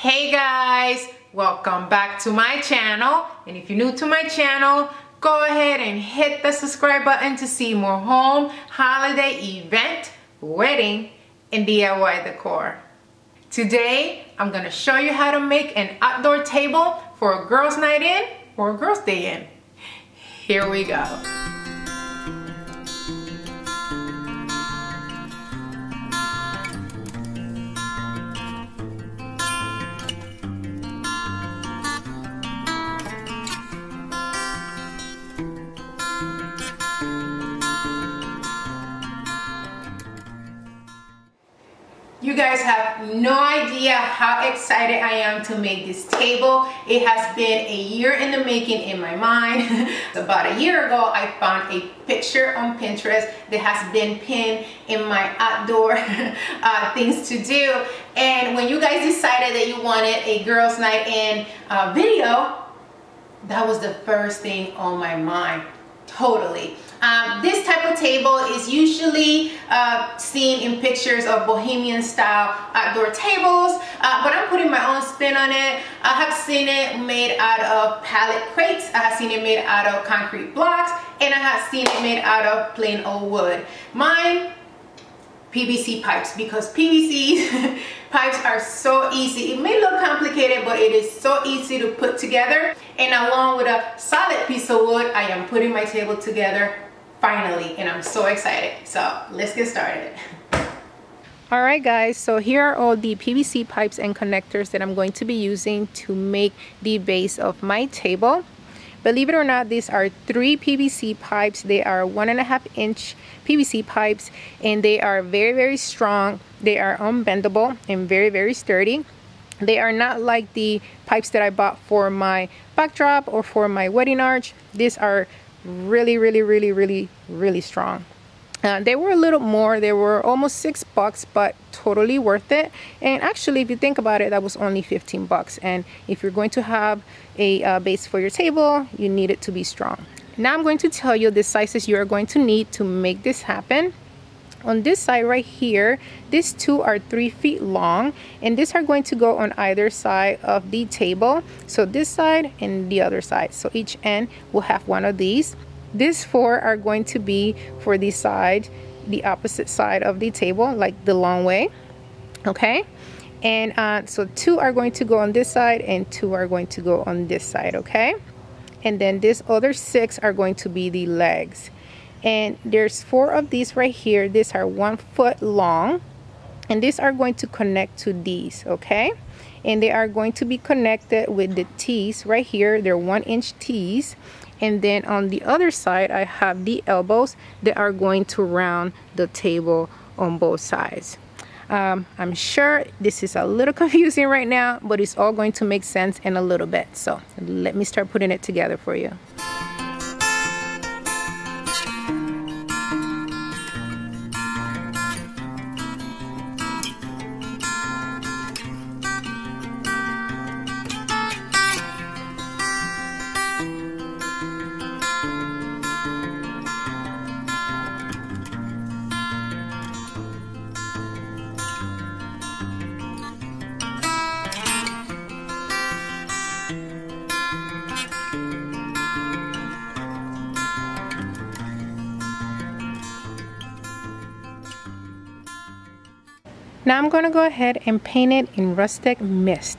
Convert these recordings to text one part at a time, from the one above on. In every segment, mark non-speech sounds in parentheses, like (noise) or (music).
Hey guys, welcome back to my channel. And if you're new to my channel, go ahead and hit the subscribe button to see more home, holiday, event, wedding, and DIY decor. Today, I'm gonna show you how to make an outdoor table for a girls night in or a girls day in. Here we go. Guys have no idea how excited I am to make this table. It has been a year in the making in my mind. (laughs) About a year ago, I found a picture on Pinterest that has been pinned in my outdoor (laughs) uh, things to do. And when you guys decided that you wanted a girls night in uh, video, that was the first thing on my mind, totally. Um, this type of table is usually uh, seen in pictures of bohemian style outdoor tables, uh, but I'm putting my own spin on it. I have seen it made out of pallet crates, I have seen it made out of concrete blocks, and I have seen it made out of plain old wood. Mine PVC pipes because PVC (laughs) pipes are so easy. It may look complicated, but it is so easy to put together. And along with a solid piece of wood, I am putting my table together finally and I'm so excited. So let's get started. All right guys so here are all the PVC pipes and connectors that I'm going to be using to make the base of my table. Believe it or not these are three PVC pipes. They are one and a half inch PVC pipes and they are very very strong. They are unbendable and very very sturdy. They are not like the pipes that I bought for my backdrop or for my wedding arch. These are really really really really really strong. Uh, they were a little more. They were almost six bucks but totally worth it. And actually if you think about it that was only 15 bucks. And if you're going to have a uh, base for your table you need it to be strong. Now I'm going to tell you the sizes you are going to need to make this happen on this side right here these two are three feet long and these are going to go on either side of the table. So this side and the other side. So each end will have one of these. These four are going to be for the side the opposite side of the table like the long way okay? And uh, so two are going to go on this side and two are going to go on this side okay? And then this other six are going to be the legs and there's four of these right here. These are one foot long. And these are going to connect to these okay? And they are going to be connected with the T's right here. They're one inch T's. And then on the other side I have the elbows that are going to round the table on both sides. Um, I'm sure this is a little (laughs) confusing right now but it's all going to make sense in a little bit. So let me start putting it together for you Now I'm going to go ahead and paint it in rustic mist.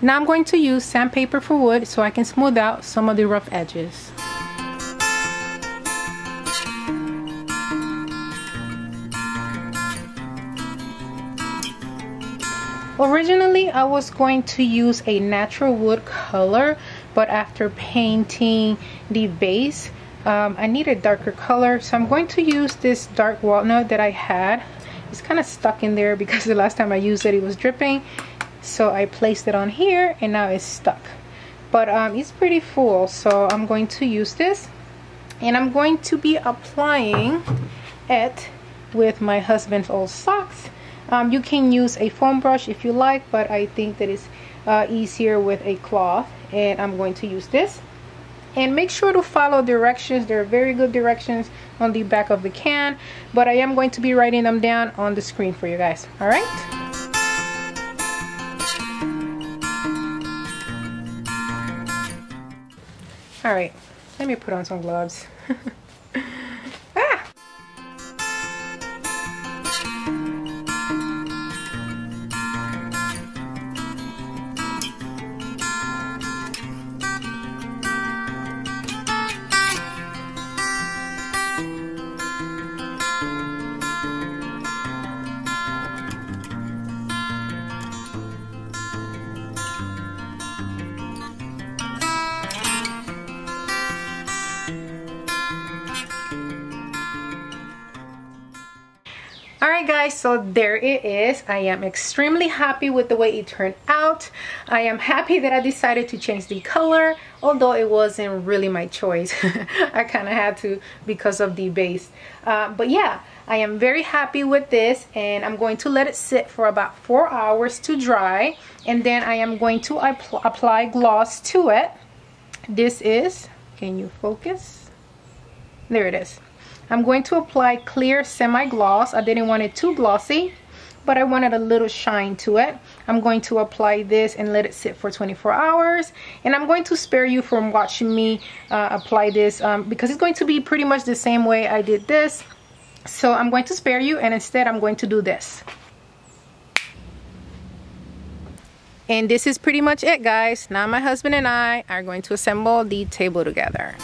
Now I'm going to use sandpaper for wood so I can smooth out some of the rough edges. Originally I was going to use a natural wood color but after painting the base um, I need a darker color so I'm going to use this dark walnut that I had. It's kind of stuck in there because (laughs) the last time I used it it was dripping. So I placed it on here and now it's stuck. But um, it's pretty full so I'm going to use this. And I'm going to be applying it with my husband's old socks. Um, you can use a foam brush if you like but I think that it's uh, easier with a cloth. And I'm going to use this and make sure to follow directions. There are very good directions on the back of the can but I am going to be writing them down on the screen for you guys. All right? All right. Let me put on some gloves (laughs) guys, so there it is. I am extremely happy with the way it turned out. I am happy that I decided to change the color, although it wasn't really my choice. (laughs) I kind of had to because of the base. Uh, but yeah, I am very happy with this and I'm going to let it sit for about four hours to dry. And then I am going to apply gloss to it. This is, can you focus? There it is. I'm going to apply clear semi-gloss. I didn't want it too glossy, but I wanted a little shine to it. I'm going to apply this and let it sit for 24 hours. And I'm going to spare you from watching me uh, apply this um, because it's going to be pretty much the same way I did this. So I'm going to spare you and instead I'm going to do this. And this is pretty much it guys. Now my husband and I are going to assemble the table together.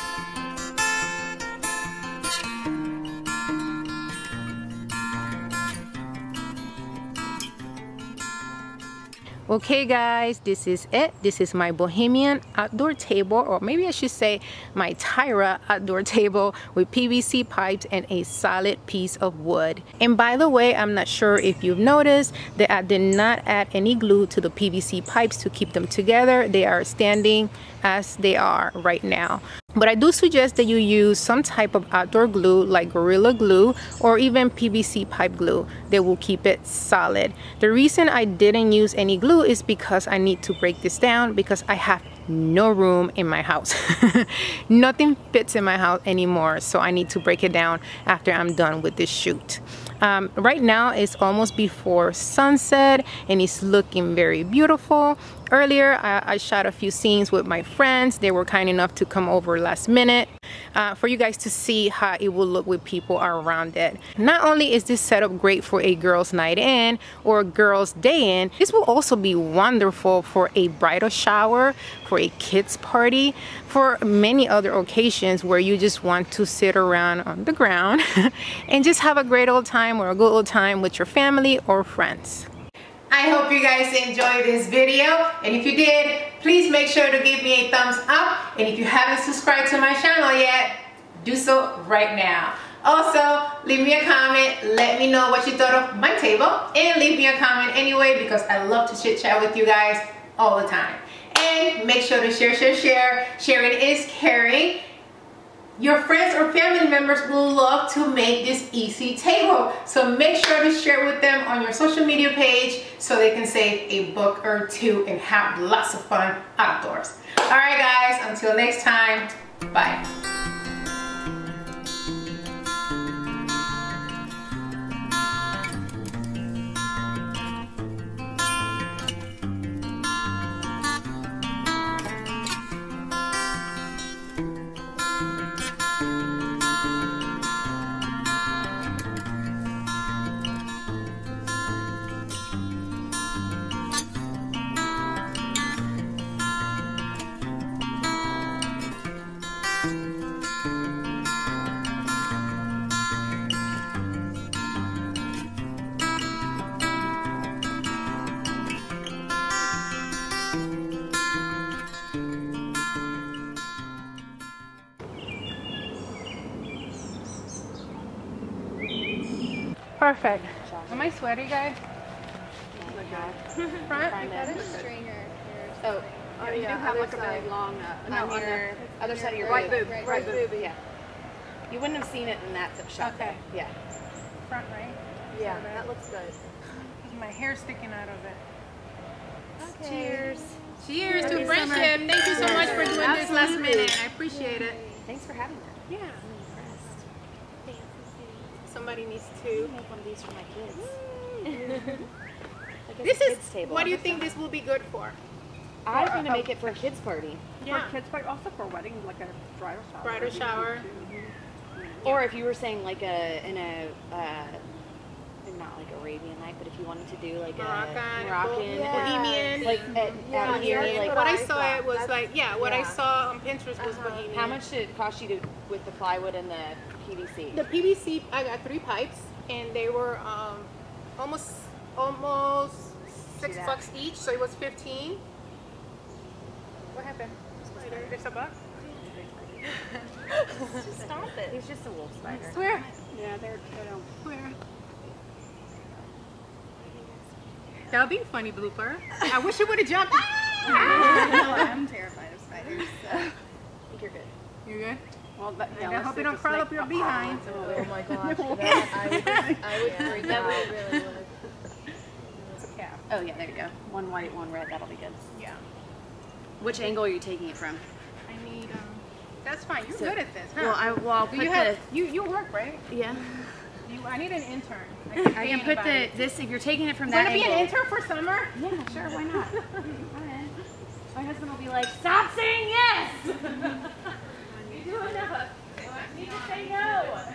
Okay guys this is it. This is my bohemian outdoor table or maybe i should say my Tayra outdoor (laughs) table with pvc pipes and a solid piece of wood. And by the way i'm not sure if you've noticed that i did not add any glue to the pvc pipes to keep them together. They are standing as they are right now but I do suggest that you use some type of outdoor glue like Gorilla Glue or even PVC pipe glue that will keep it solid. The reason I didn't use any glue is because I need to break this down because I have no room in my house. (laughs) Nothing fits in my house anymore so I need to break it down after I'm done with this shoot. Um, right now it's almost before sunset and it's looking very beautiful. Earlier I, I, shot a few scenes with my friends. They were kind enough to come over last minute uh, for you guys to see how it will look with people around it. Not only is this setup great for a girls night in or a girls day in this will also be wonderful for a bridal shower for a kids party for many other occasions where you just want to sit around on the ground (laughs) and just have a great old time or a good old time with your family or friends I hope you guys enjoyed this video. And if you did, please make sure to give me a thumbs up. And if you haven't subscribed to my channel yet, do so right now. Also, leave me a comment. Let me know what you thought of my table. And leave me a comment anyway because I love to chit chat with you guys all the time. And make sure to share, share, share. Sharing is caring your friends or family members will love to make this easy table. So make sure to share with them on your social media page so they can save a book or two and have lots of fun outdoors. All right guys, until next time, bye. Perfect. Am I sweaty, guys? (laughs) Front? Oh, Oh, you do have like a very long, uh, no, on on your other side of your right boob. boob, Right, right boob. boob. Yeah. You wouldn't have seen it in that shot. Okay. though. Yeah. Front, right? Yeah, that looks good. My hair's sticking out of it. Cheers. Cheers to friendship. Thank you so much for doing this last minute. I appreciate it. Thanks for having me. Yeah. Somebody needs to. Make one of these for my kids. (laughs) This is. kids table. What do you think this will be good for? I'm gonna make it for a kids party, Yeah. For kids, but also for weddings, like a bridal shower. Bridal shower. Mm-hmm. or if you were saying like a in a uh, not like Arabian night, but if you wanted to do like Moroccan, a Moroccan, Bohemian. like at, out here, like what I saw it was That's- like yeah. What I saw on Pinterest was uh-huh. Uh-huh. Bohemian. how much did it cost you to with the plywood and the PVC? The PVC, I got three pipes, and they were um, almost almost six that. bucks each, so it was fifteen. What happened? There's a buck. Stop it. He's just a wolf spider. Where? Yeah, they're, they don't. Where? That'll be a funny blooper. I wish it would have jumped. (laughs) I'm terrified of spiders. So. I (laughs) think you're good. You good? Well, but, I hope you don't crawl up your behind. Oh my (laughs) gosh, that, I would, I would (laughs) freak out, I really (laughs) would. It's a calf. Oh yeah, there you go. One white, one red. That'll be good. Yeah. Which angle are you taking it from? I need. Um, that's fine. You're So- good at this, huh? Well, I well I'll put you the you you work right? yeah. You, I need an intern. I can't can put the this if you're taking it from that. Wanna be an intern for summer? Yeah, sure. Why not? My husband will be like, "Stop saying yes." doing up. You need to say no.